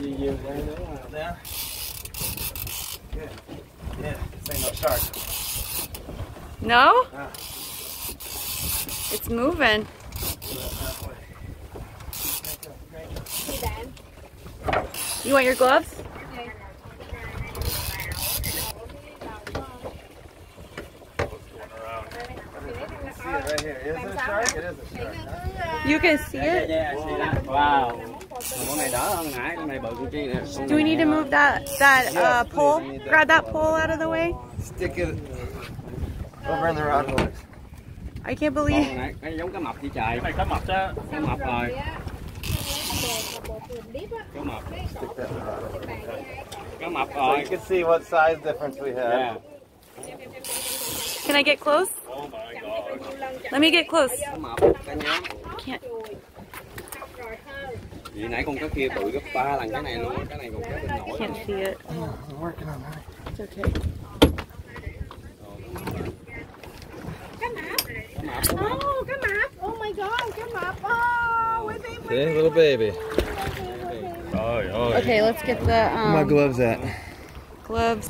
gì nhiều đây nữa là there. Yeah, yeah, this ain't no shark. No? Ah. It's moving. You want your gloves? See right here. Is it a shark? It is a shark. You can see it? Yeah, I see that. Wow. Do we need to move that that uh, pole? we need that Grab that pole. pole out of the way. Stick it over in the rod holders. I can't believe. này cái giống cá mập chị trời. Này cá mập đó. Cá mập rồi. Cá mập. Stick that in the rod holder. Cá mập So rồi. you can see what size difference we have. Yeah. Can I get close? Oh my god. Let me get close. Cá mập, cá nhóm. Can't. Vì nãy con cá kia bự gấp 3 lần cái này luôn. Cái này còn cá bình nổi. Can't see it. I'm working on that. It's okay. Oh, cá mập. Oh my god, cá mập. Oh, with him. See, little baby. Ôi ôi. Okay, let's get the Where my um, gloves at? gloves.